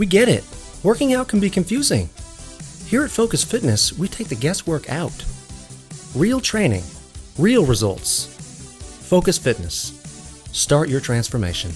We get it. Working out can be confusing. Here at Focus Fitness, we take the guesswork out. Real training, real results. Focus Fitness. Start your transformation.